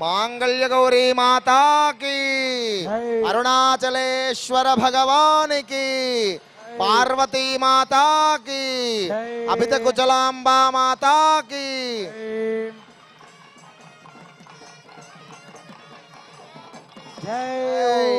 मांगल्य गौरी माता की। अरुणाचलेश्वर भगवान की। पार्वती माता की। अभित कुचलांबा माता की। जय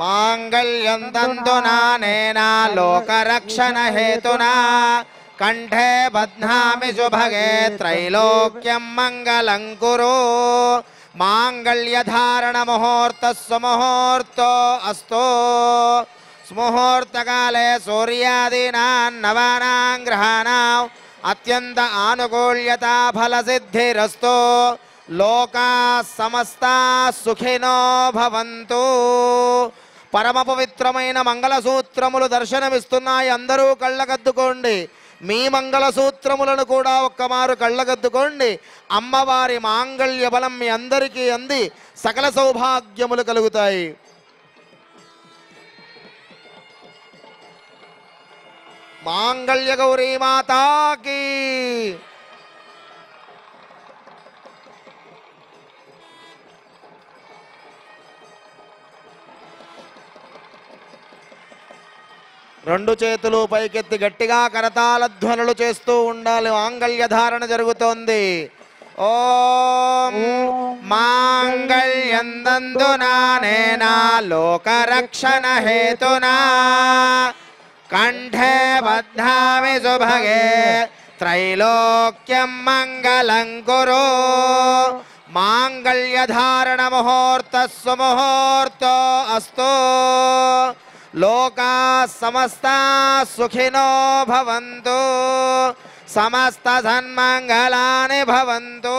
मांगल्यं तन्तुना नेना लोकरक्षण हेतुना कंठे बध्नामि सुभगे त्रैलोक्यं मङ्गलं कुरु। मुहूर्तो अस्तु। स्मुहूर्तकाले सूर्यादीनां नवानां ग्रहाणाम् अत्यन्त आनुकूल्यता फलसिद्धिरस्तु। లోకా సమస్తా సుఖినో భవంతు. పరమ పవిత్రమైన మంగళసూత్రములు దర్శనమిస్తున్నాయి. అందరూ కళ్ళకద్దుకోండి. మీ మంగళసూత్రములను కూడా ఒక్కమారు కళ్ళగద్దుకోండి అమ్మవారి మాంగళ్య బలం మీ అందరికీ అంది. సకల సౌభాగ్యములు కలుగుతాయి. మాంగళ్య గౌరీ మాతాకి. రెండు చేతులు పైకెత్తి గట్టిగా కరతాల ధ్వనులు చేస్తూ ఉండాలి. మాంగళ్య ధారణ జరుగుతోంది. ఓం మాంగళ్యందునా నేనా లోకరక్షణ హేతునా? కంఠే బధ్నామి సుభగే త్రైలోక్యం మంగళం కురు. మాంగళ్యధారణ ముహూర్త సుముహూర్తో అస్తు. लोका समस्ता सुखिनो भवन्तु समस्त सन्मङ्गलानि भवन्तु।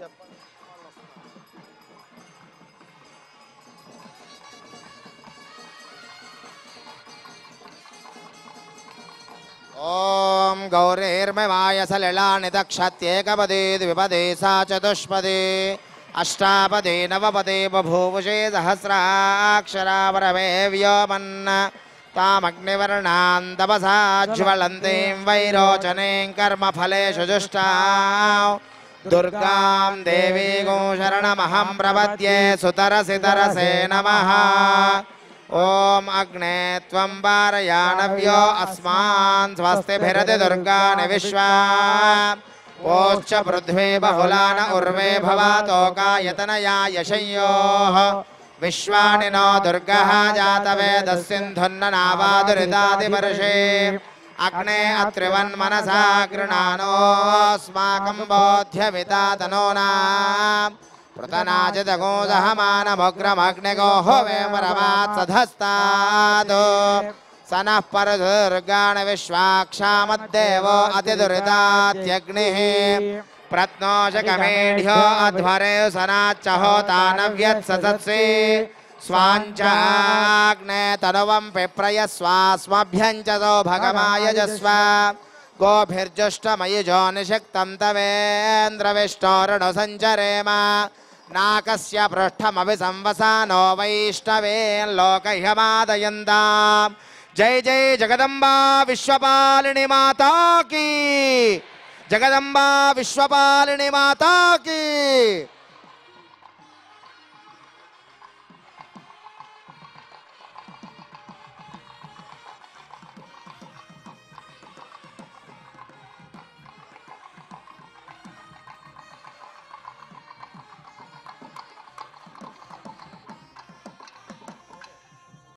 భవంతు ఓం గౌరీర్మవాయ సలిలాని దక్షత్యేకపదే ద్విపదే సా చతుష్పదే అష్టాపదే నవపదే బభూవుషే సహస్రాక్షరావరమే వ్యోమన్న తామగ్నివర్ణాం తపసా జ్వలంతీం వైరోచనీం दुर्गां देवीगो शरणमहं प्रपद्ये सुतरसितरसे नमः। ॐ अग्ने त्वं वारयाणव्यो अस्मान् दुर्गा दुर्गाणि विश्वा ओश्च पृथ्वे बहुला न उर्वे भवा तोका यतनया यशयो विश्वा नो दुर्गः जातवेदस्सिन्धुन्न नावादुरितादिवर्षे अग्ने अत्रिवन्मनसा गृणानोऽस्माकं बोध्यमिता तनूनाम् पृतनाचिदगोदहमानभुग्रमग्निगोः वे परमात्सधस्तात् स नः परधुर्गाणविश्वाक्षामद्देवो अतिदुरितात्यग्निः। प्रत्नोषकमेढ्यो अध्वरे सनाच्च होता न स्वाञ्चाग्ने तनुवं पिप्रयस्वास्मभ्यं च सो भगमायजस्व गोभिर्जुष्टमयुजो निषिक्तं तवेन्द्रविष्टोरणुसञ्चरेम नाकस्य पृष्ठमभि संवसानो वैष्णवेल्लोकह्यमादयन्ताम् जय जय जगदम्बा विश्वपालिनी माता की जगदम्बा विश्वपालिनी माता की